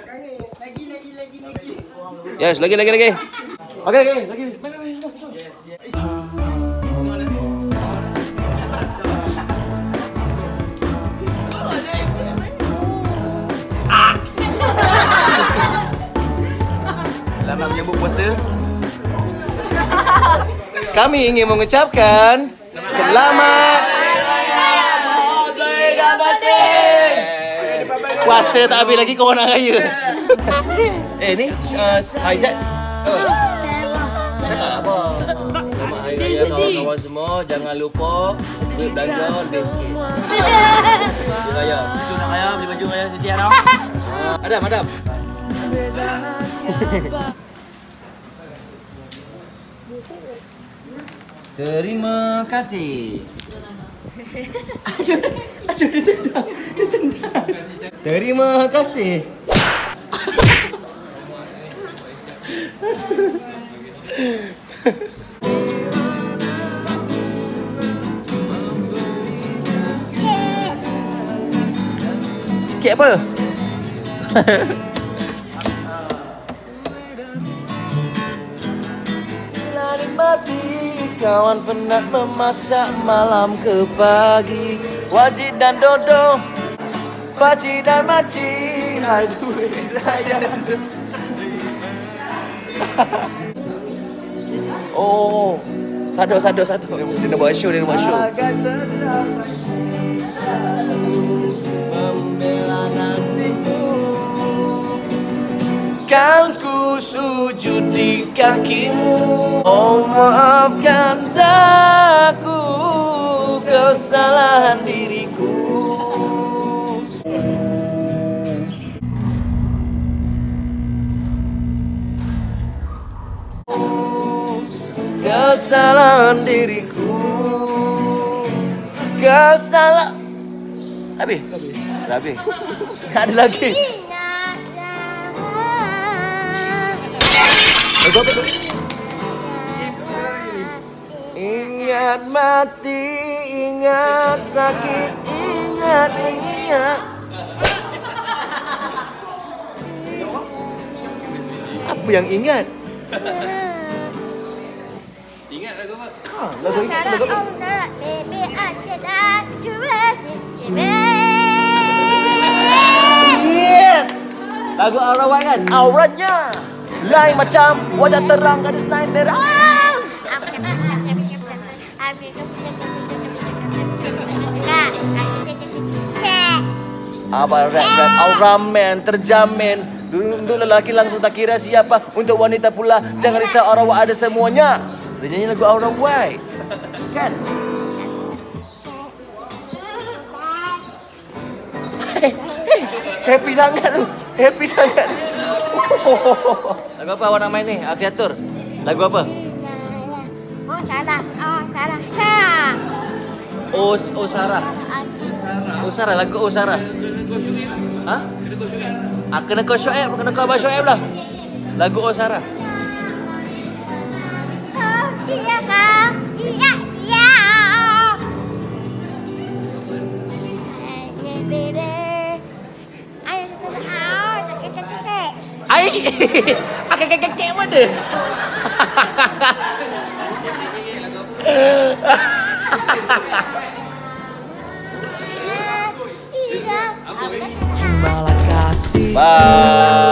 Lagi, lagi, lagi, lagi. Yes, lagi lagi lagi. Okey okey, lagi. Selamat menyambut puasa. Kami ingin mengucapkan selamat Puasa tak habis lagi kau nak raya. eh ni uh, Aizat. Oh. Cakap apa? Selamat Hari Raya kawan-kawan semua. Jangan lupa duit belanja lebih sikit. Hari Raya. Besok nak raya beli baju raya setiap tau. Uh, Adam, Adam. Terima kasih. Terima kasih. Kek apa? Sila nikmati Kawan penat memasak malam ke pagi Wajib dan dodo Paci dan maci raya Oh Sado, sado, sado Dia nak buat show, dia nak buat show. Membela nasibmu Kan ku sujud di kakimu. Oh maafkan aku Kesalahan diriku Kesalahan diriku Kesalahan Habis? Dah habis? Tak ada lagi? Ingat mati, ingat sakit, ingat, ingat Apa yang ingat? Lagu apa? Ha, lagu apa? Sikit. Yes! Lagu Aurawat kan? Auratnya Lain macam wajah terang gadis lain Abang rap rap Aura man terjamin Untuk lelaki langsung tak kira siapa Untuk wanita pula Jangan risau Aurawat ada semuanya Dia nyanyi lagu Aura White Kan? Happy sangat tu Happy sangat Lagu apa awak nak main ni? Afiatur Lagu apa? Oh, salah. Oh, salah. Salah. Oh, oh Sarah Oh Sarah, lagu Oh Sarah Ha? Ah, kena kau Shoaib, kena kau Abang Shoaib lah Lagu Oh Sarah Ai, akak-akak mana? Iya. Bye